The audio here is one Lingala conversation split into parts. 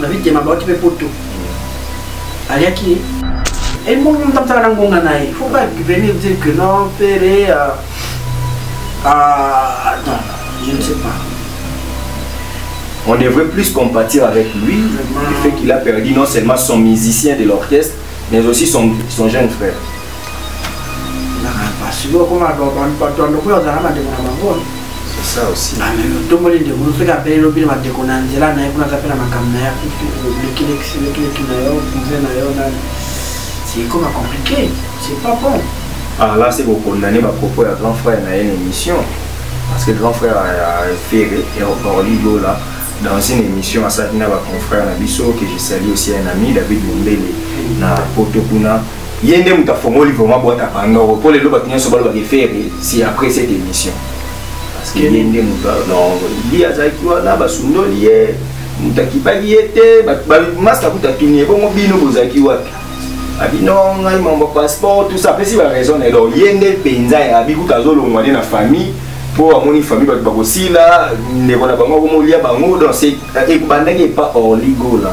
na bitema bawaki mpe poto aliaki ye e mbongo moto amosaka na ngonga na ye faut pas venir dire que non pere euh, euh, non je ne sais pas on devrait plus compatir avec lui Vraiment. le fait qu'il a perdu non seulement son musicien de l'orchestre mais aussi son, son jeune frère basilo okoma bato ya lokola ozalaka bandeko na bango tomoni ndeko soki apele lobi na bandeko na nzela na ye kuna aza mpe na makambo na ye lekilekilekileki na yo kuze na yo nani sikoma compliqué c'est pas bon ah là c'est pour condamner ma propos ya grand frère na ye na émission parce que grand frère ya ferre orly lola dans une émission asalaki na baconfrère na biso que je salue aussi un ami david mombele na poto kuna ye nde moto afongoli vraiment boite à pandore mpo lelo bato nyonso balobaka efere si après cette émission parce que ye nde moto ye azalaki wana basundoli ye moto akipaki ye te masta kuta tuni ye bongo bino bozalaki wapi abi no ngai mambo passeport tout ça apesi baraison na ye donc ye nde mpenza ya abi kuta azolongwa nde na famille mpo amoni famille bato bakosila ndeko na bango akomolia bango donc ebandaki epa orligola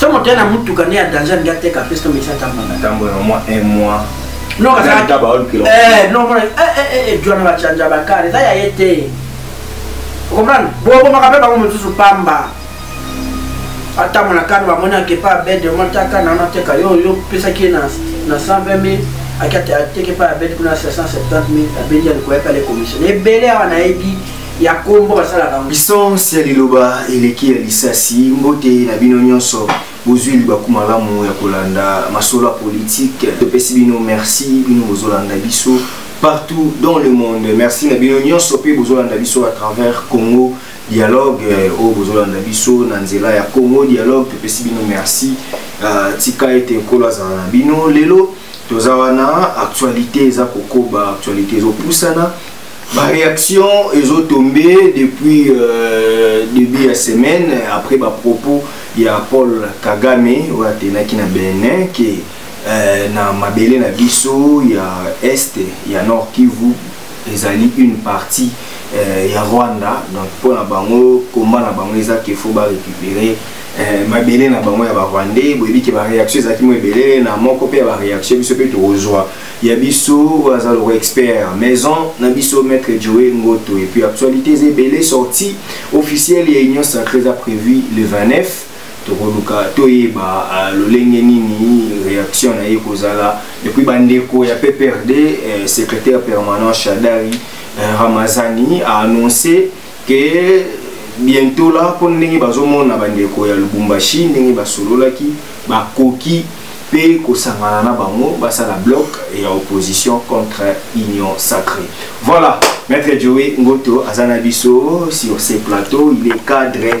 soki moto ya na motuka nde ya danger alingi ateka mpe soki omekisi atambola atambola mwa un mois jwana bacanja bakare eza ya ye te okomprane bobomaka mpe bango mosusu pamba atambola kani bamoni akepa abede mataka nano ateka yo yo pesaki ye na 120 000 akati ateke mpe abede kuna 670 000 abendi ya likoya mpe ale commission ebele awa nayebi ya kombo basalaka yango puissance ya liloba eleki ya lisasi mbote na bino nyonso bozwi libaku malamu ya kolanda masolo ya politike topesi bino merci bino bozolanda biso partout dans le monde merci na bino nyonso mpe bozolanda biso à travers congo dialogue euh, oyo bozolanda biso na nzela ya congo dialogue topesi bino merci euh, tika ete nkolo azala na bino lelo toza wana actualité eza kokoba actualité ezopusana Ba réactions ezo tomber depuis euh, début ya semaine après ba propos ya Paul Kagame oyo atenaki na Benin ke euh, na mabele na biso ya est ya Nord Kivu ezali une partie euh, ya Rwanda donc mpo na bango komba na bango eza ke faut ba récupérer euh, mabele na bango ya ba Rwandais boyebi ke ba réaction ezalaki mo ebele na moko mpe ya ba réaction biso mpe tokozwa ya biso oyo aza lokola expert maison na biso maître joe ngoto et puis actualité eza ebele sortie officielle ya union sacré eza prévu le 29 tokoluka toyeba uh, lolenge nini réaction na ye kozala epuis bandeko ya pprd eh, secrétaire permanent shadari eh, ramazani a annoncé ke bientôt la mpo ndenge bazomona bandeko ya lubumbashi ndenge basololaki bakoki mpe kosangana na bango basala bloc ya opposition contre union sacrée voilà maître joe ngoto aza na biso sur ce plateau il est cadre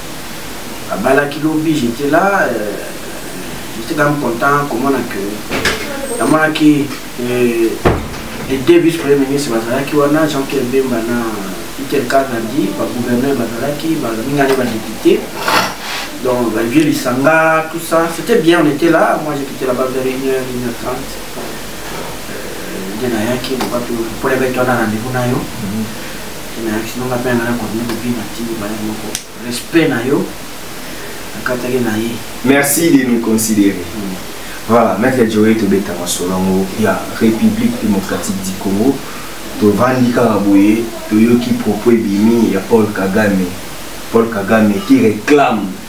abalaki lobi j'étais là euh, j'étais quand même content komona que namonaki euh, les deux vice premier ministre bazalaki wana jean pierre bemba na peter kanadi bagouverneur bazalaki bamingani badepute donc bavieux lisanga tout ça c'était bien on était là moi j'ai quitté là-bas vers 1 heure 1 heure 30 nde nayaki lobato mpo na bete wana rendez-vous na yo mhm. Merci nanga pe nanga ko nini bi na tini ba moko. Respect na yo. Akataki na ye. Merci de nous considérer. Mm. Voilà, maître Joey tobeta masolo yango ya République démocratique du Congo. Tovandi kaka boye toyoki propos ebimi ya Paul Kagame. Paul Kagame qui réclame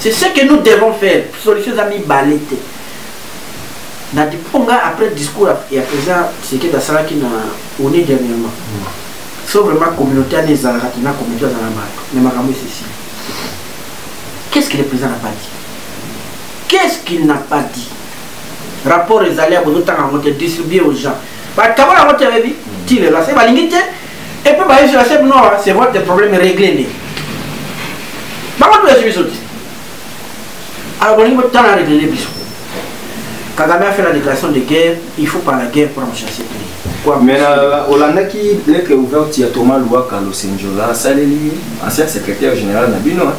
c'est ce que nous devons faire solution eza mibale te na mpo nga après discours ya président tshisekedi asalaki na oni dernièrement so vraiment communauté wana ezalaka te na communauté aza na bato mais makambo esesili qu'est ce que le président n'a pas dit qu'est ce qu'il n'a pas dit rapport ezali ya bozotanga yango te distribue aux gens bakabola yango te ayebi ti lelo ase balingi te Et puis, bah, je la sais, non, c'est votre problème réglé, les. Bah, moi, je suis sauté. Alors, on est temps à régler les bisous. Kagame a fait la déclaration de guerre, il faut par la guerre pour en chasser plus. Quoi, mais euh, olandaki leke ouverte ya thomas luaka losenjola asaleli ancien secrétaire général na bino hein.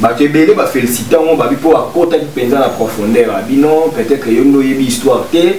bato ebele bafélicite yango babi mpo akotaki mpenza na profondeur ya bino peut-être yo nde oyebi histoire te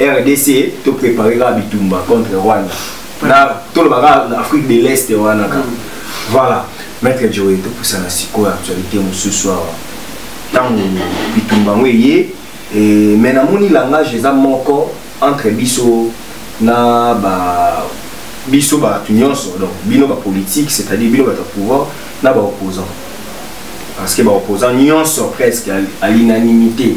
rdc to prépare kaka bitumba contre rwanda na toloba kaka na afrique de l'est wana kaka mm. voilà maître joe topusana sikoyo actualité mosusu awa ntango bitumba yango eye eh, mais namoni langage eza moko entre biso na ba biso bato nyonso donc bino bapolitique c'est-à-dire bino bato ya pouvoir na baopposant parce que baopposant nyonso presque à l'unanimité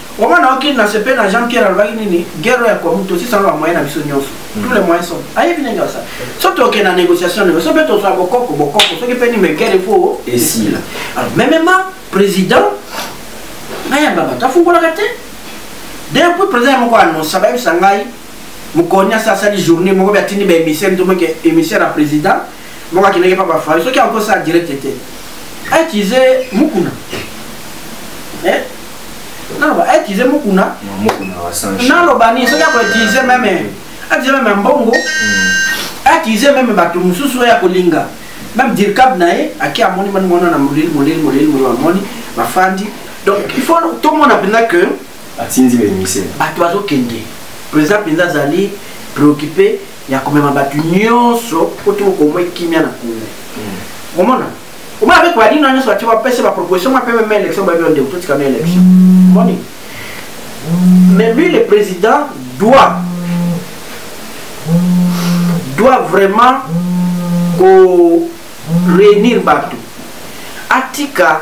Vraiment na okini na sepe na Jean Pierre alobaki nini guerre ya Congo to sisa ba moyen na biso nyonso mm. tous les moyens sont ayi bine ngasa so to ke na négociation ne so pe to sa bokoko bokoko so ke pe ni me guerre faut et si là alors même ma président na ya baba ta fungola ka te depuis président moko annonce ba bisa ngai mokoni asasali journée moko bi atindi ba émissaire to meke émissaire à président moko akendeki papa fali soki akosala direct te akize mukuna eh? naloba akize mukuna naloba nini soki akoutilize meme akize meme mbongo hmm. akize meme bato mosusu oyo akolinga meme dircab na ye ake amoni mani mwana na molili molili molili molili amoni bafandi donc il faut tomona mpenza que bato bazokende président mpenza azali préoccupé ya komema bato nyonso mpo tokomwe kimia na kongo hmm. omona omona mpe koyadi na nyonso batie bapese baproposition mwa mpe meme élection bayebi ndeko totika na élection hmm. omoni mais lui le président doit doit vraiment ko réunir bato atika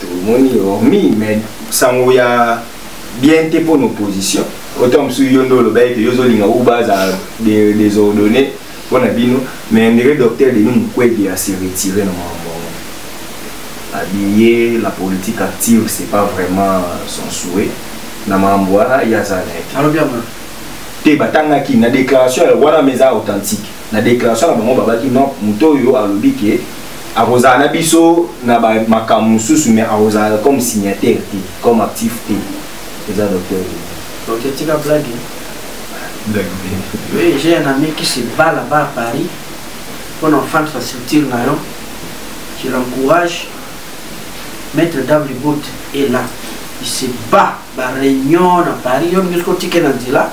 tomoni hormi mais sango ya bien te mpo na opposition otango mosusu yo nde oloba ete yo ozolinga ou baza desordonne mpo na bino mais ndeke docteur denis mukwege ase retire na makambo yango abiye la politique active c'est pas vraiment son souhait na makambo wana ye aza na yaki te batangaki na déclaration wana mais eza authentique na declaration na bango babaki non moto oyo alobi ke akozala na biso na makambo mosusu mais akozala comme signataire te comme actif te eza docteur ok tika blague oui j'ai un ami qui se bat là-bas à paris mpo na ofrande sa structure na yo je l'encourage maître dablibot est là il se bat baréunion na paris yo mingi okotika na nzela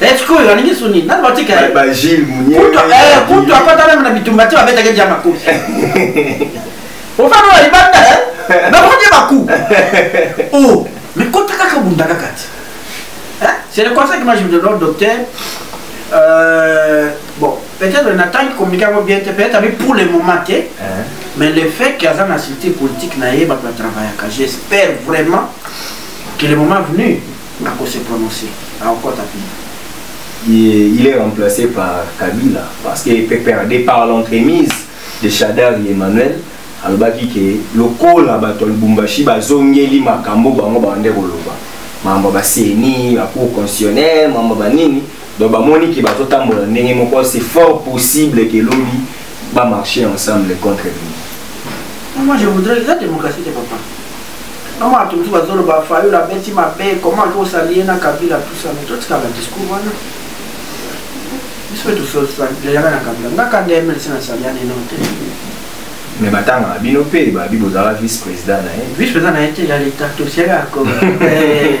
Eh, sikoyo nalingi so nini nani batika ye kutu akota meme na bitumba te babetaka edia makofi ofanola libanda nakotie baku o mikota kaka obunda kaka te c'est le conseil que moi je me donne docteur euh, bon peut-être na ntangi communique yango bien te peut-être abi pour le moment te mais le fait que aza na cité politique na ye bato batravaillaka j'espère vraiment que le moment venu Ako se prononcer. Ako kota pili. Il, il est remplacé par Kabila parce que PPRD par l'entremise de Shadari Emmanuel alobaki ke lokola bato ya lubumbashi bazongeli makambo bango bande koloba mambo baseni bacour constitutionnel mambo banini donc bamoni ke bazotambola ndenge moko c'est fort possible ke lobi bamarche ensemble contre bino ah, moi je voudrais eza démocratie te papa Maman à tout bazo le ba fayo la bête ma paix comment tu s'allier na Kabila tout ça mais toi tu as un discours wana. Biso tout ça ça ya na Kabila. Nga ka ndemel sina salia ne non te. Mais batanga na bino pe ba bibo zala vice président na ye. Vice président na ye te ya l'état tout c'est accord. Eh.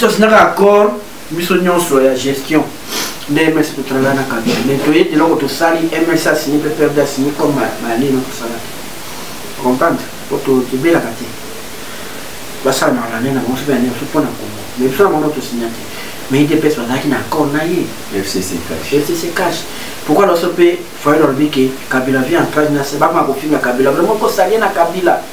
Tous na accord. biso nyonso ya gestion nde ms totalaka na kabila mais toye eloko tosali ms asini mpe perde asini comme balino tosala te comprendre po tobelaka te basala na rwandais na bango soki ya nyonso mpo na kongo mais biso na bango tosinya te mais idps bazalaki na accord na ye fcc cash pourquoi loso mpe foyer olobi ke kabila vie en trage na se bakoma kofinga kabila vraimen kosalie na kabila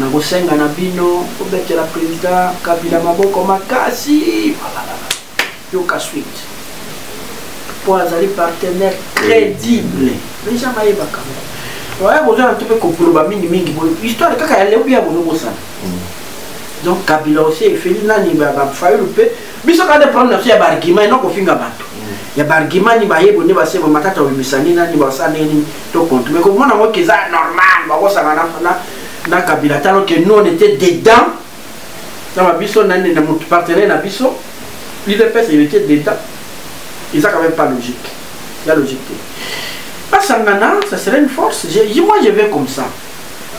nakosenga na bino kobetela president kabila maboko makasi yoka suite mpo azali partenaire crédible deja mayebaka oya boza na to mpe kokoloba mingimingi boye histoire kaka ya leobi ya bozobosana mm. donc kabila osi efeli nani bafayulu mpe biso kaka nde problème na biso ya baargument ena kofinga bato ya baargument ni bayebo nde basema matata obimisani nani basala ndenge nini to compte mais komona yango ke eza normal bakosanga na, na, na kabila talo ke nous on était dedans na babiso nani na motu partenaire na biso l'udps il était dedans eza quand même pas logique ya logique te basangana ça serait une force je, moi je vais comme ça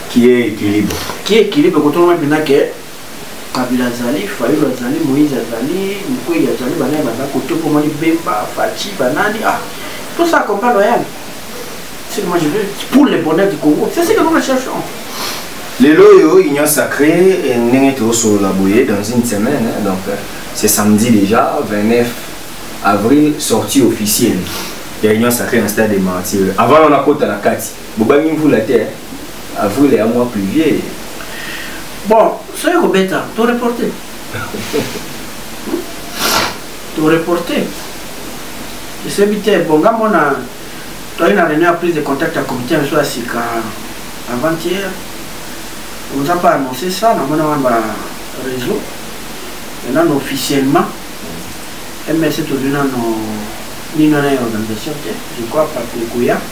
qui est équilibre qui est équilibre kotonoma mpena ke kabila azali fayulu azali moïse azali mukwege azali banaye baza kotoko moni bemba faci banani ah tout ça combat loyal c'est que moi je veux pour le bonheur du congo c'est ce que nous recherchons lelo oyo union sacrée eh, ndenge tokosolola boye dans une semaine hein, donc euh, c'est samedi déjà 29 avril sortie officielle ya union sacrée na stade de martyr avant wana kota na kati bobangi mvula te avril ya mwa pluvier bon soki kobeta to reporte to reporte esebi te bon nga mona toyei na réunion ya prise de contact ya comité ya biso ya sika avant-hier on nous a pas annoncé ça namona wana ba réseau enano officiellement msc tozwi nano nini wana ya organisation te je crois pakokoya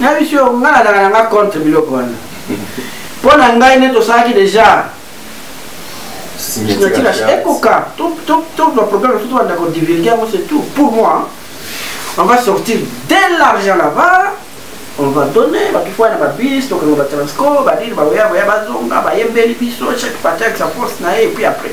na biso yo ngai nazalaka na ngai contre biloko wana mpo na ngai nde tosalaki déjà ekoka baproblème surtout banda kodivulgue yango c'est tout pour moi on va sortir dès l'argent là-bas on va donner bakifwa na babis tokanga batransco badire baoya boya bazonga bayembeli biso chaque parti avec sa force na ye et puis après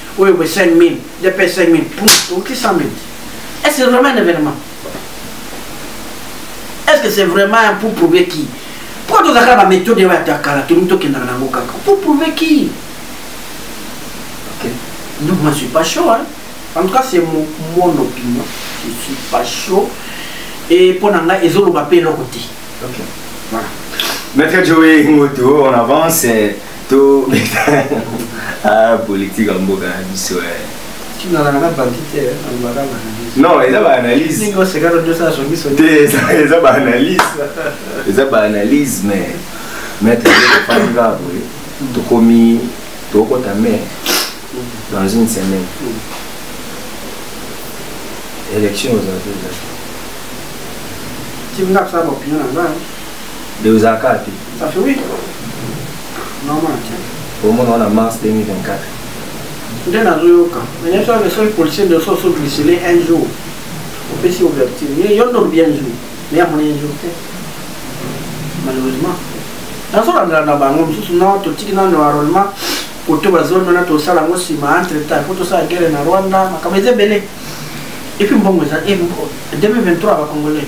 oyo boye 5000 depe 5000 puna outi 100000 est ce que vraiment un événement est ce que c'est vraiment pour prouver qui pourquoi tozala kaka baméthode ya bato ya kala tolingi tokendaka nango kaka pour prouver qui donc moi je suis pas chaud hein en tout cas c'est mon, mon opinion je suis pas chaud et mpo na ngai ezoloba mpe eloko te okay. voilà. maître joe ngoto on avance to ah politique ya mboka na biso eh. non eza baanalyse te eza baanalyse eza baanalyse mais mais tofandi kaka boye tokomi tokokota mai dans une semaine élection ozala te eza te Leo ezalaka te. Ça fait oui. Normal te. Omona wana mars 2024. Nde nazoyoka. Mais nyeso wana soki policier nde oso osoblisele un jour. Opesi ouverture. Ye yo ndobi un jour. Mais amoni un jour te. Malheureusement. nazolandela na bango mosusu no totiki nano enrollement kote bazomona tosala yango nsima entre temps po tosala guerre na rwanda makambo eza ebele epuis mbongo eza 2023 eh, bakongolais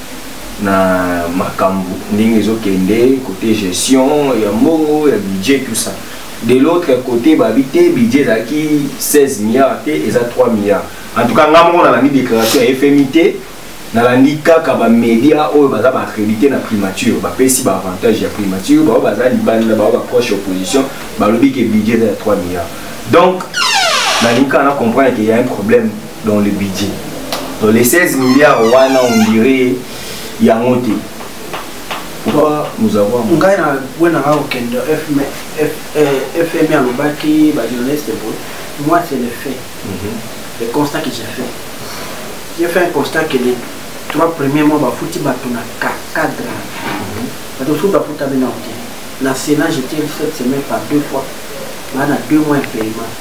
na makambo ndenge ezokende côté gestion ya mbongo ya budget tout ça de l'autre côté babi te budget ezalaki 16 milliards te eza 3 milliards en tout cas nga moko nalandi déclaration ya fmi te nalandi kaka bamédia oyo baza baaccrédité na primature bapesi baavantage ya primature bao baza libanda bao baproche opposition balobi ke budget eza ya 3 milliards donc nalingi kaka na comprendre ke ya un problème dans le budget donc les 16 milliards wana on dirait yango te pourquoi nous avons ngai na wena nga okende fm fm alobaki ba journaliste boy moi c'est le fait mhm. le constat que j'ai fait j'ai fait un constat que les trois premiers mois bafuti bato na cadre mhm. bato mosusu bafutami na hotel na sénat j'étais cette semaine par deux fois bana deux mois ya paiement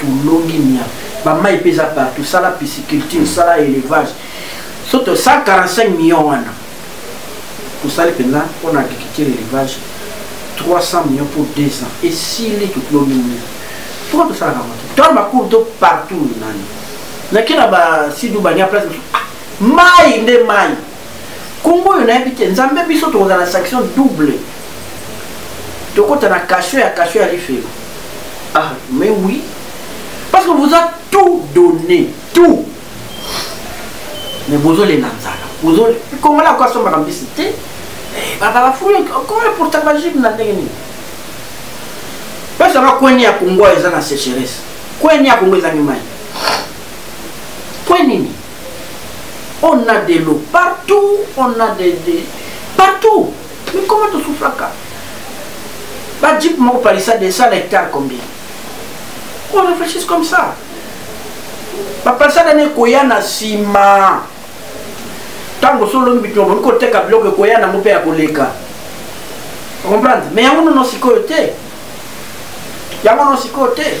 tolongi nia bamai mpe eza partout sala pisciculture sala élevage soto 145 millions wana tosali mpenza mpo na agriculture élevage 300 millions pour 2 ans esili tolongi nia pourquoi tosalaka moto tona bacour to partout nani nake na basidu bania place ah, mai nde mai Congo oyo nayebi te nzambe biso tokozala na sanction double tokota na kasho ya kasho ya lifelo ah mais oui parce que vous a tout donné tout mais bozolela nzala kongola ako asombaka mbisi te eh, babafuli okola pourta bajibe na ndenge nini pesaka kweni ya kongo eza na sécheresse kweni ya kongo ezangi mai kwenini on a de l'eau partout on a de, de partout mais comment tosufraka bajipe moko palisa 200 hectare combien on réfléchisse comme ça bapalisa dana ekoya na nsima ntango soloni bituma bomi koteka biloko ekoya nango mpe ya koleka comprendre mais yango nono sikoyo te yango nono sikoyo te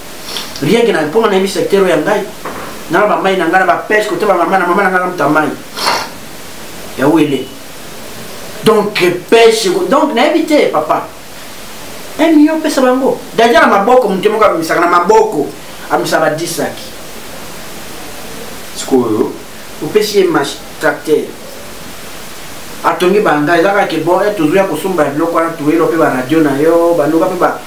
rien que na mpo nayebi secteur ya ngai na bamai na ngai na bapese kote bamama na mama na ngai namuta mai ya wele donc peshe donc nayebi te papa emiyo opesa bango dadia na maboko moto moko abimisaka na maboko amisa ba 10 saki sikoyo opesi ye mash tracteur atongi banga ezaka ke bon eh, tozwi ya kosomba ya biloko wana toyelo mpe baradio na yo baluka mpe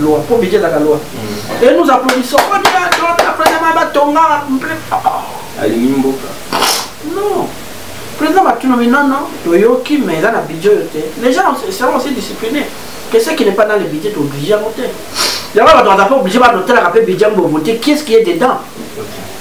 loi mpo budget ezalaka loi et nous applaudissons président batonga alingi mboka non président batunomi non non toyoki mais eza na budget oyo te les gens seront aussi disciplinés que ce qui n'est pas dans le budget tooblige yango te yango bato baza mpe oblige banotalaka mpe budget mbovote qu'est ce qui est dedans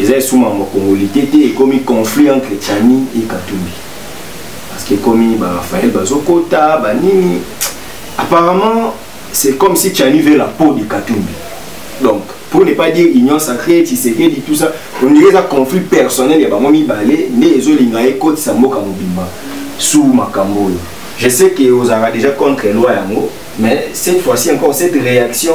eza esumu ya mokongolite te ekomi conflit entre chani e katumbi parce que ekomi barafael bazokota banini apparemment c'est comme si chani veut la peau de katumbi donc pour ne pas dire union sacrée tshisekedi tout ça ondire eza conflit personnel ya bango mibale nde ezolinga ekotisa mboka mobimba sous makambo oyo je sais que ozalaka déjà contre loi yango mais cette fois-ci encore cette réaction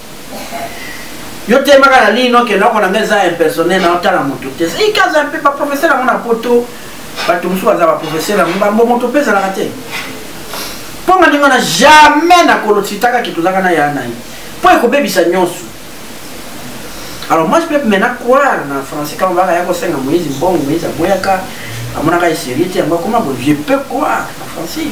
yo temaka na lino ke noko na ngai eza impersonnel na otala moto te lika aza mpe baprofesseur yango na poto bato mosusu baza baprofesseur yango bango moto mpe ezalaka te mpo nga ndenge wana jamais nakolotitaka ke tozaka na ya na ye mpo ekobebisa nyonso alors moi je peux maintenant croire na français kama baka ya kosenga moïse mbongo moïse aboyaka amonaka ye serie te yango akoma boye je peux croire na français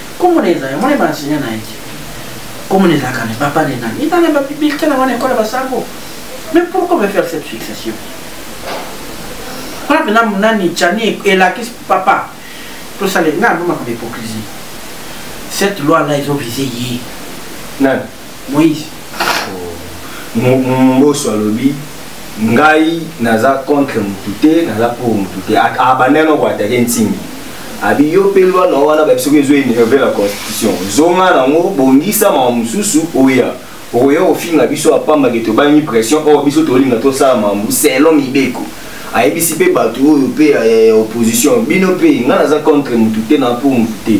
komona eza yango na baenseigne na ye komona ezalaka na papa ne nani eza na babibilite na wana ekola basango mais pourquoi me faire cette fixation wana mpena nani cani elakisi papa tosale ngai ndo makambo hypocrisie cette loi là ezo vise ye nani moise mboso alobi ngai naza contre motu te naza pour motu te abanda yango koatake ntingi abi yo mpe lwa na wana babi soki ezo enerve la constitution zonga nango bongisa mawa mosusu oya okoya kofinga biso apambake tobangi pression oyo biso tolinga tosala mambo selo mibeko ayebisi mpe bato oyo mpe ya opposition bino mpe ngai naza contre motu te na pour motu te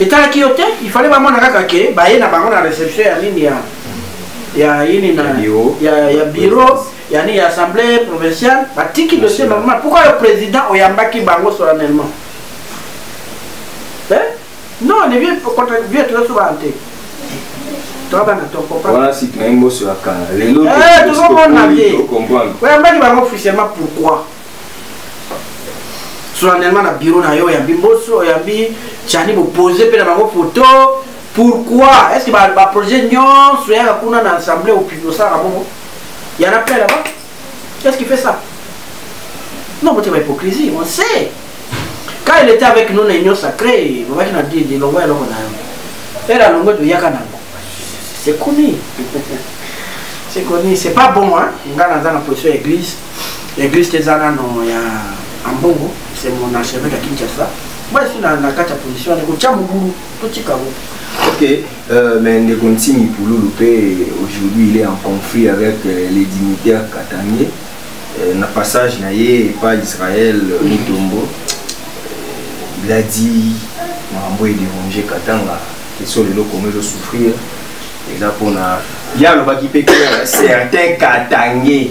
etalaki yo te il fallait bamona kaka ke baye na bango na réception ya nini ya ya yini na ya, ya bureau yani ya assemblée provinciale batiki dossier normal pourquoi le président oyambaki bango solennellement eh? non ne vieux contre vieux tozosobana te tobana tokopawana site na ye mboso ya kala lelo eh, tozokomona te oyambaki bango officiellement pourquoi solennellement na bureau na yo oyambi mboso oyambi chani bopose mpe na bango photo pourquoi est ce que baprojet nyonso yaka kuna na assemblée opibi osalaka bongo yana mpe là-bas qu'est ce qui fait ça non botika bahypocrisie on sait quand il était avec nous na union sacré babaki na didi longwa eloko na yango ela longwe toyaka nango c'est connu c'est connu c'est pas bon hein nga naza na position ya église L'église te eza nano ya ambongo c'est mon archevêque ya kinshasa moi esi na kati ya position wana ekotya mobulu totika ngo Ok, euh, mais Ndeko Ntimi Pouloulou, aujourd'hui, il est en conflit avec euh, les dignitaires katangais. Euh, na passage na ye epa israël euh, mutombo euh, il a dit makambo edérange katanga eso lelo kongo ezosouffrir eza mpona ye alobaki mpe clair certain katange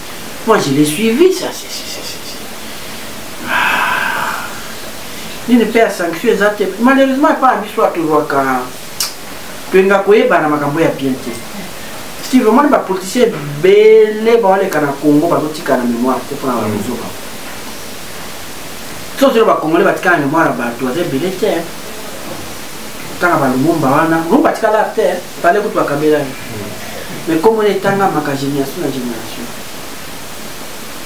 Moi, je l'ai suivi, ça, c'est... Ah. nini mpe ya sanction eza te malheureusement epa ya biso atozwaka toyenga koyebana makambo ya bien te steve omoni bapoliticien ebele bawaleka na congo bazotika na mémoire te mpona bazozoba so ozela bacongolais batika na mémoire ya bato baza ebele te ntanga balumumba wana lumumba atikala te pale kutu bakabela ye mais komona etangamaka génération na génération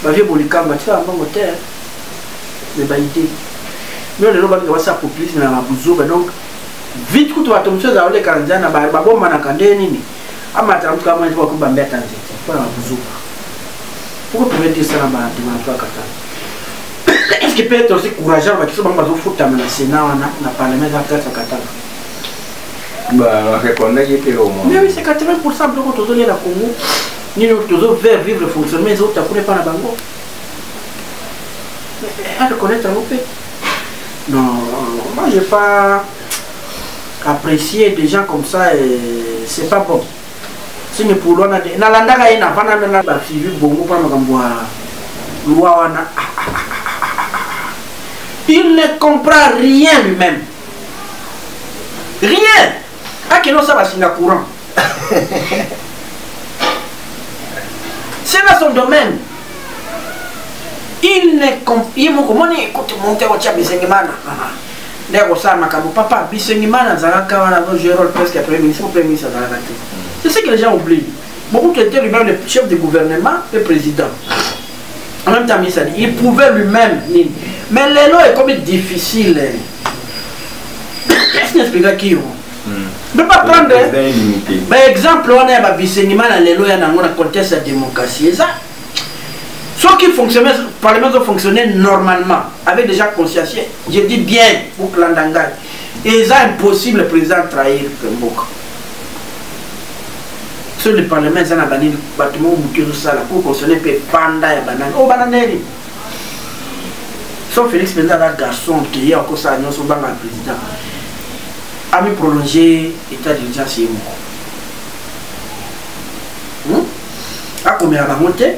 bavie bolikamba tika bango te mais baide mino lelo balinga basa populisme na babuzoba donc vite kutu bato mosusu ezala olekana nzana babombanaka nde nini amatala motuka amoni mpo bakuba mbe ata nzete mpo na babuzoba poko peme te esala bademantwakata eske peut-être aussi courageur bakiso bango bazofutama na sénat wana na parlement eza place ya katanga barepondaki mpe lomo mais oui c'est 80 pourcent biloko tozolia na congo nini tozo vers vivre fonctionnement ezouta kuna epa na bango areconnaitre yango mpe non moi j'ai pas apprécié des gens comme ça et c'est pas bon sini pulu wana te nalandaka ye na vana na basuivi bongo mpo na makambo ya lwa wana ah, ah, ah, il ne comprend rien lui-même rien akende osala basinga courant c'est là son domaine il ne ye moko omoni ekuti monte otya bisengimana nde akosala makambo papa bisengimana azalaka wana nogerol presque premier ministre po premier ministre azalaka te c'est ce que les gens oublient mobutu était lui-même le chef de gouvernement mpe président en même temps misali il prouvait lui-même nini mais lelo ekomi difficile est-ce que naexplikaki yo mpe baprendre baexemple wana ya babisengima na lelo ya nango na contexte ya démocratie eza soki parlement ezofonctionne normalement avec déjà conscience je dis bien bokolanda ngai eza impossible président trahir mboka so le parlement eza na banini bato moko motu ezosala cour constitutionnel mpe banda ya banani oyo oh, bana nani so félix mpenza aza garçon te ye akosala nyonso obanga président ami prolonge état d'urgence ye moko hmm? akomela bango te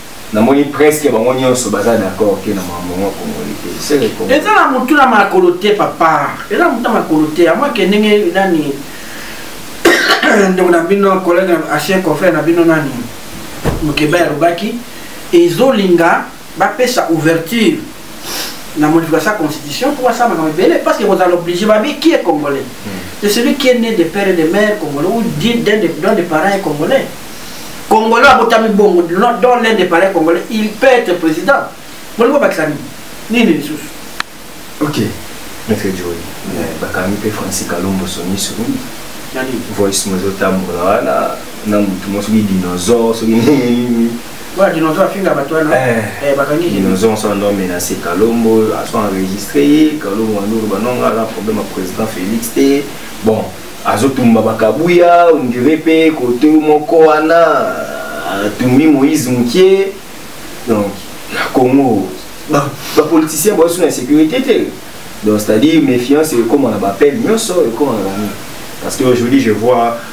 namoni presque bango nyonso baza d'accord te na makambo yango kongoli te seleko eza na motu na makolo te papa eza na motu na makolo te amwake ndenge nani ndeko na bino collègue ancien confrère na bino nani mokeba alobaki ezolinga bapesa ouverture na modification ya constitution mpo basala makambo ebele parce que kozala oblige babi qui est congolais c'est hmm. celui qui est né de père et de mère congolais ou d'un de, d'un de parents est congolais congolais abotami bongo dans l'un de parents congolais il peut être président bolingo bakisa nini nini lisusu ok maître joy eh, bakangi mpe francis kalombo soni soni voice mozotambola wana na motu mo soki dinosaure soki nini Voilà, Dinozo afinga bato wana eh. eh, bakangi Dinozo on s'en nomme menacé Kalombo azo enregistré ye Kalombo andoro banonga aza problème ya président Félix te bon azotumba bakabuya ondire mpe kote moko wana atumbi moïse mokie donc na congo bapoliticien baoso na sécurité te donc c'est à dire méfiance ekoma na bapele nyonso ekoma na bango parce que aujourd'hui je vois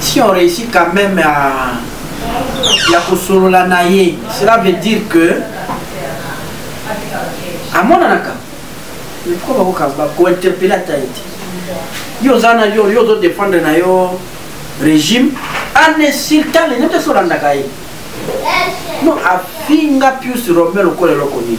si on réussit quand même à ya kosolola na ye cela veut dire que amonanaka mpo bakoka bakointerpele ata ye te yo oza na yo yo ozodefendre na yo régime en insultant les nete solandaka ye non afinga pius rombe lokola eloko nini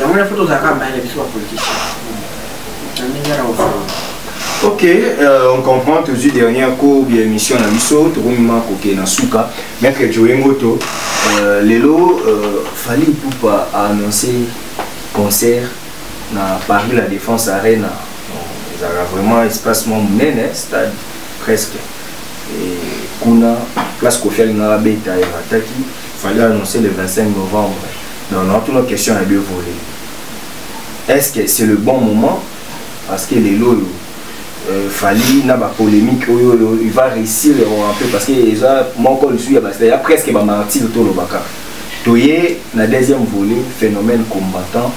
yango na foto ozalaka bayele biso bapoliticien na ndenge na kosala ok euh, on comprend tozwi dernière courbe ya émission na biso tokomima koke na suka maître joe ngoto euh, lelo euh, fali pupa aannonce concert na paris la défense arena ezalaka vraiment espace mwa monene stade presque kuna place kofi alingaka beta erataki fallait annoncer le 25 novembre non non tuna question ya deux volets est ce que c'est le bon moment parce que les oyo euh, fali na bapolémique oyo oyo il va réussir un peu parce que eza moko lisusu ya basila ya presque bamartire tolobaka toye na deuxième volet phénomène combattant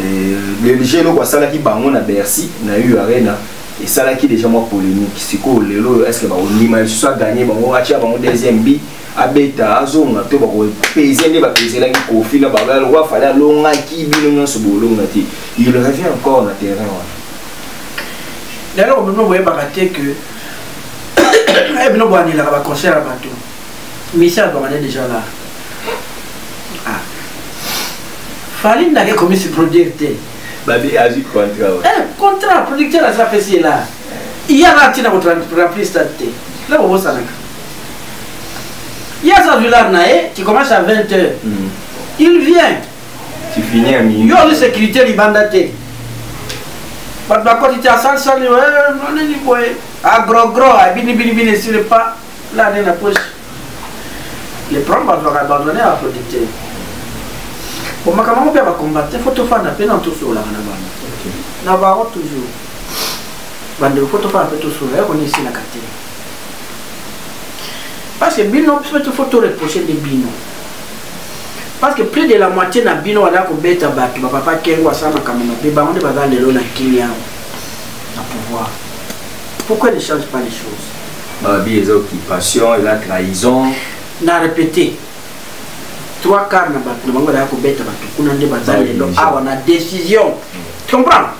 euh, le jeu eloko asalaki bango na bercy na u arena esalaki déjà mwa polémique sikoyo lelo oyo est ce que bakondima lisusu aganye bango atya bango deuxième bi abeta azonga to bakopeze nde bapezelaki kofi na bango ya lokwa fale alongaki bino nyonso bolonga te il revient encore na terrain wana eloko bino boyebaka te ke eh, bino boanelaka baconcert ya bato misi azwaka nde deja la ah. fali ndake komi se produire te babi azwi contrat eh, contrat producteur aza apesi ye la iya na ntina kotraprista te na bobosanaka Ye aza villar na ye, tu commences à 20 heures. Mm. Il vient. Tu finis à minuit. Yo ozo sécurité libanda te. Bato bakoti te asalsali yo, eh, nini boye. Agrogro, abinibinibini esili pa, la ne na poche. Les problèmes bato bakabandone ya producteur. Bon, makambo yango mpe ya bacombatte fo tofanda mpe nano tosololaka na bango na bango toujours bandeko fo tofanda mpe tosolola yako na esilaka te parce que bino biso mpe faut to reproche nde bino parce que plus de la moitié na bino wala kobeta bato bapapa kengo asala makambo mabe bango nde baza lelo na kimia na pouvoir pourquoi ne change pas les choses babi eza occupation eza trahison na répété trois quart na bato na bango bazala kobeta bato kuna nde baza lelo awa na décision comprendre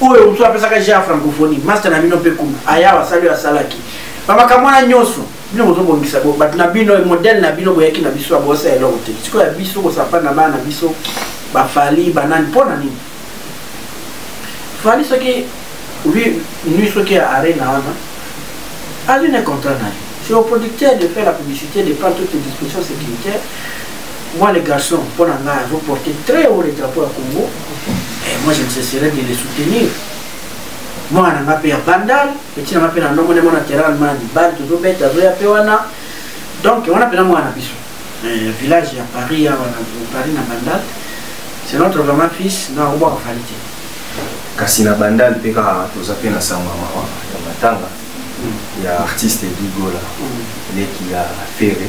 oyo mosusu apesaka ja francophonie master na bino mpe kuna ayawa asali oyo asalaki bamakambo wana nyonso bino bozobongisa bato na bino modele na bino boyaki na biso abosa eloko te sikoyo ya biso kosapa na bana na biso bafali banani mpo na nini fali soki lui nui soki ya arena wana azwi na contrat na ye c'est au producteur de faire la publicité de prendre toutes les dispositions sécuritaires Moi, les garçons, pour Nanga, vous portez très haut le drapeau à Congo. Et moi, je ne cesserai de les soutenir. Moi, Nanga, paye à Bandal. Petit Nanga, paye à Nomon, mon atterré allemand, du bal, tout au bête, à Zoya, Pewana. Donc, on appelle moi à Bissou. Le village à Paris, à Paris, à Bandal. C'est notre vraiment fils, dans Rouen, en réalité. kasi na bandal mpe kaka toza mpe na sango ya mawa ya matanga ya artiste bigola leki ya fere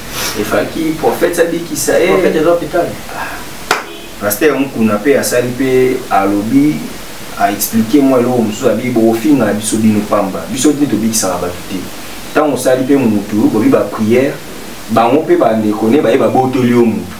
efaki prophète abikisa ye prophète eza hôpital ah. pasteur mukuna mpe asali mpe alobi aexplike mwa eloko mosusu abi bokofinga na biso bino pamba biso nde tobikisaka bato te ntango osali mpe motu bobi bapriere bango mpe bandeko ne baye babotoli yo motu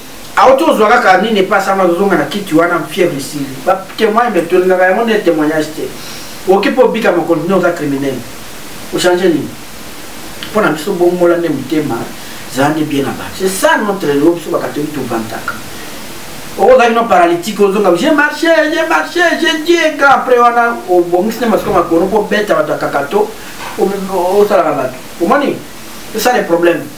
auti ozwa kaka nini epasama azozonga na kiti wana fièvre esili batémoigne me tolingaka yango nde témoignage te oki mpo obika makontinue oza criminel ochange nini mpo na biso bongola nde motema zala nde bien na bato c'est ça notre lelo biso bakatoki tovantaka okozalaki no paralytique ozonga je marché je marché je diega après wana obongisi nde masoko makono mpo obeta bato ya kakato osalaka bato omoni esa le problème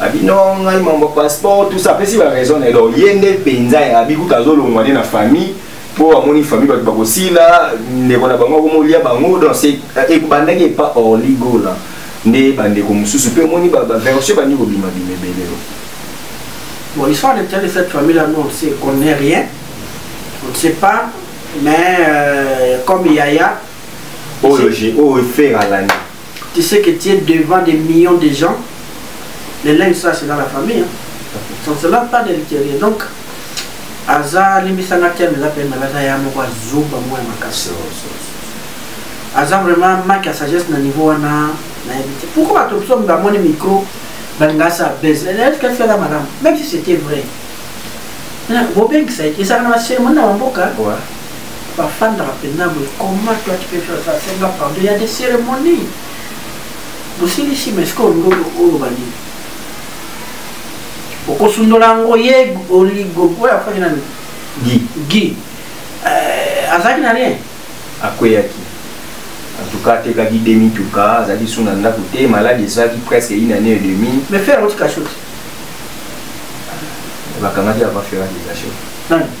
abino ngai mambo passeport tout ça apesi baraison na eloko ye nde mpenza ya abi kuta azolongwa nde na famille mpo amoni famille bato bakosila ndeko na bango akomolia bango donc ebandaki epa orligola nde bandeko mosusu mpe omoni baversion bandi kobimabima ebele Bon, l'histoire de cette famille-là, nous, on sait qu'on n'est rien. On ne sait pas, mais euh, comme Yaya. Oh, le G, oh, il fait à l'année. Tu sais que tu es devant des millions de gens. Le linge, ça, c'est dans la famille. Hein. Donc, c'est là pas de l'intérieur. Donc, aza limbisanga te meza mpe mela aza ya moko azuba moko ya makasi aza vraiment manque ya sagesse na niveau wana nayebi te pourkoi bato biso bamoni micro balinga asa bese eske aza malamu même si c'était vrai bobengisa ete ezalaka na baseremoni na bamboka bafandaka mpenza boye comment toi tu peux faire ça senga pardon ya de cérémonie bosilisi mais sikoyo olingi oloba nini okosundola yango ye oligo oyo afaki nani gi gi eh, azalaki na rien akweyaki en tout cas atekaki demi tuka azalaki su na ndako te malade ezalaki presque une année et demi mais faire oti kachote bakangaki ava feraki kachote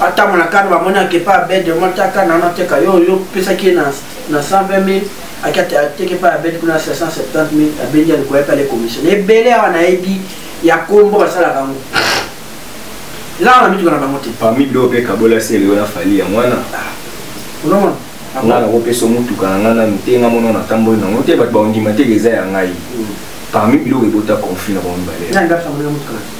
atango na kani bamoni akepa abede mwa taka nano ateka yo oyo opesaki ye na 120 000 aki ateke mpa abede kuna 570 000 abendi ya likoya mpe ale commission ebele awa nayebi ya kombo basalaka yango elaka na mituka na bango te parmi do mpe kabola sele oyo nafali ya mwana ah, onomona ah, nga nakopesa motuka na ngai nanu te nga mono natamboli nango te bato baondima te eza ya ngai mm. parmi biloko ebota conflit na bango mibale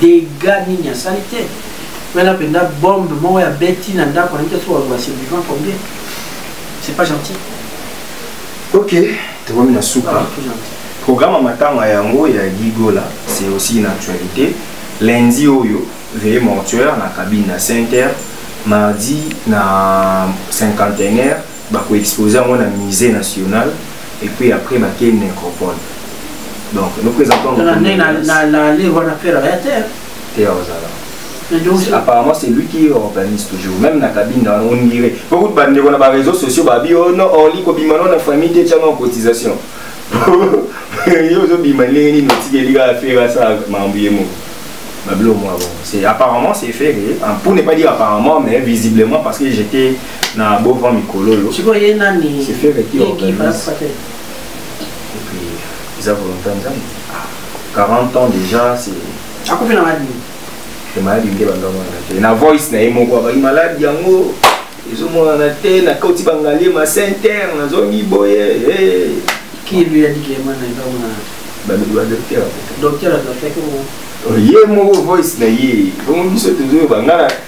dega nini asali te wana mpenza bombe moko ya beti na ndako na nte soki bato survivant combien c'est pas gentil ok tokomi na suka ah, programme ya matanga yango ya gigola c'est aussi une actualité lundi oyo veye mortuaire na cabine na saint air mardi na cinquantenaire bakoexpose yango na musée national et puis après bakei necropole donc nopresentanale wana fera ya te te akozala apparemment c'est lui qui organise toujours même na kabinda wana ondire po kutu bandeko na bareseau sociaux babi oh no oli kobima no na famille te tiano cotisation yo ozobima ndenge nini otikeli kaka fera asala mambo ye moko babilo mwa bon c'est apparemment c'est ferre pour ne pas dire apparemment mais visiblement parce que j'étais na bon vent mikololo sikoyo ye nani eza volonté ya nzambe 40 ans déjà c'est akufi na maladi te maladi nde bangamonana te na voice na ye moko abaki maladi yango ezomonana te nakoti bangalie ma sainter nazongi boye qui lui a dit que emana ezamonana te badocteur docteur adocteur ye moko voice na ye bongo biso tozoyeba ngai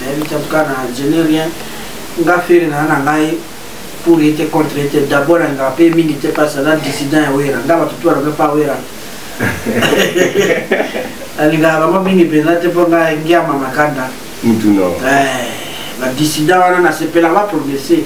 nayebi te en tout cas na je n'ai rien nga fere na na ngai pour ye te contre ye te d'abord alingaka mpe mingi te parce aza dissident ya wera nga bato to alobe mpa wera alingaka bango mingi mpenza te mpo nga ngiama makanda mutu no badissident wana nasepelaka baprogresse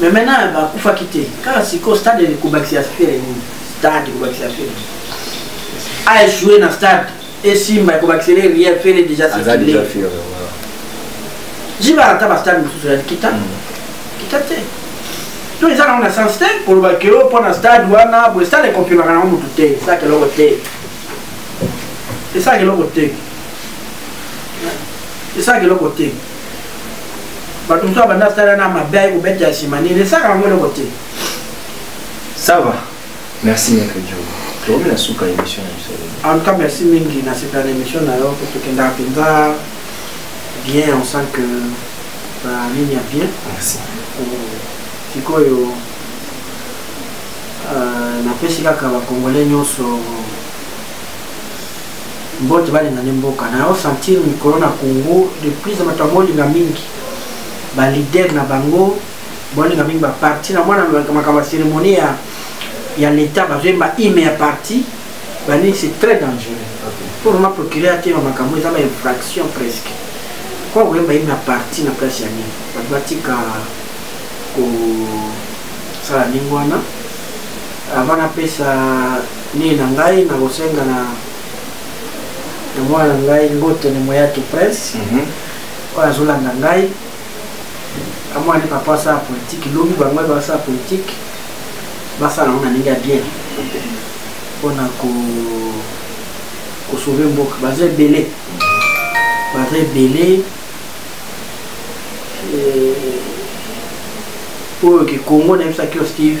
mais maintenant bakufaki te kaka sikoyo stade ekobakisa fere nini stade ekobakisa fere aechoue na stade esimba ekobakisele rien fere déjà sifile jiba ata bastade mosusu ya likita hmm. kita te to eza nango na sens te koloba ke o mpo na stade wana boye stade ekompimaka nango motu te esaka eloko te esaka eloko te esaka eloko te bato mosusu abanda asala na mabe aye kobeta ya nsima nini esaka yango eloko te ça va merci maître dio tokomi na suka émission na biso en tout cas merci mingi na sepela na émission na yo po tokendaka mpenza bien on sent que banini ya bien merci sikoyo euh, napesi kaka bacongolais nyonso mbote balinga nde mboka na yo sentir mikolo na congo de plus bato yango olinga mingi balider na bango bolinga mingi baparti na mwana makambo ya cérémonie ya, ya l'état bazoyemba ime ya parti banini c'est très dangereux mpo vraimen procureur atema makambo eza ba infraction presque mpo koyemba ime ya parti na place ya nini bato batika kosala ndenge wana avant napesa Ni na ngai na kosenga na na mwana na ngai ngoto ni moyatu prince mhm. oyo azolanda ngai amwani papa asala politike lobi bango ye basala politike basala yango na ndenge ya bien mpona kosauve mboka baza ebele baza ebele eh, oyo ke congo nayebisaki yo steve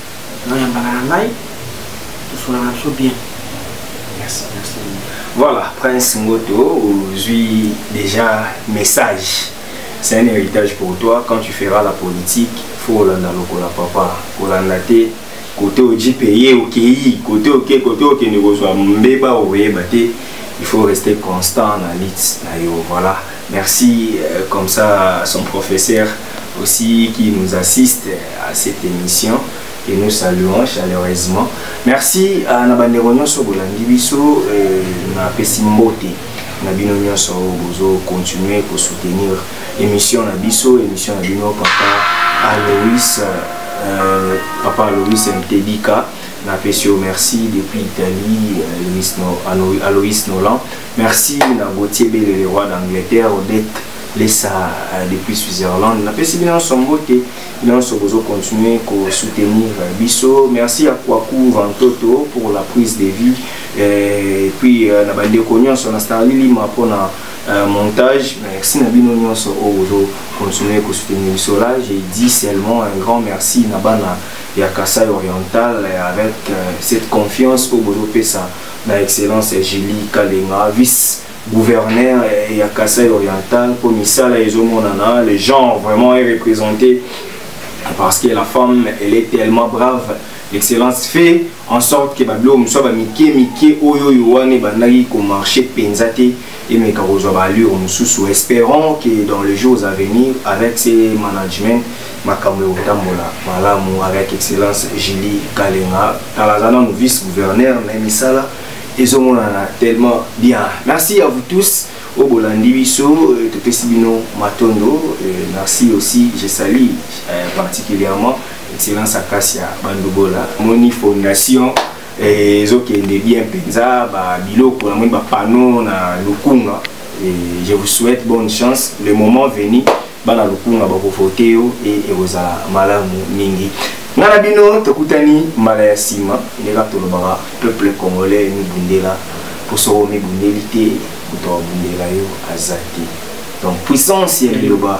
noyambana na ngai tosolana na biso bien merci merci voilà prince ngoto ozwi déjà message c'est un héritage pour toi quand tu feras la politique faut olanda lokola papa kolanda te kote oji peye okei kote oke kote okende kozwa mbeba okoyeba te il faut rester constant na lutte na yo voilà Merci, euh, comme ça, à son professeur aussi qui nous assiste à cette émission que nous saluons chaleureusement. Merci à Nabandero Nyonso Bolandi Biso euh, na pesi mbote na bino nyonso bozo continuer ko soutenir émission na biso émission na bino papa Alois euh, papa Alois Mtedika na pesi merci depuis Italie euh, Alois Nolan Merci na Gauthier Bele, le roi d'Angleterre, Odette Lessa euh, depuis Switzerland. Na pesi bino son beauté, bino so bozo continuer ko soutenir euh, biso. Merci à Kwaku Vantoto pour la prise de vie. Et puis euh, na bande ko nyonso na Starly Lima pona euh, montage. Merci na bino nyonso o bozo continuer ko soutenir biso là. J'ai dit seulement un grand merci na bana ya Kassai Oriental avec euh, cette confiance au bozo pesa na excellence ya Julie Kalenga vice gouverneur ya Kasaï oriental mpo misala ezomonana le genre vraiment est représenté parce que la femme elle est tellement brave l'excellence fait en sorte que babilo mosusu bamike mike oyo oyo wana ebandaki komarche mpenza te emeka kozwa baalure mosusu espérant que dans les jours à venir avec ces management makambo ya kotambola malamu avec excellence julie kalenga tala aza nanu vice gouverneur me misala ezomonana tellement bien merci à vous tous oyo bolandi biso euh, topesi bino matondo euh, merci aussi je sali euh, particulièrement excellence akasia bandubola moni fondation Eh, ezokende bien mpenza babiloko namoni bapano na lukunga et je vous souhaite bonne chance le moment venu bana lukunga bakovote yo e ekozala malamu mingi ngai na bino tokutani mbala ya nsima ndeka tolobaka peuple congolais mibundela mpo soko omibundeli te moto abundela yo aza te donc puissance ya liloba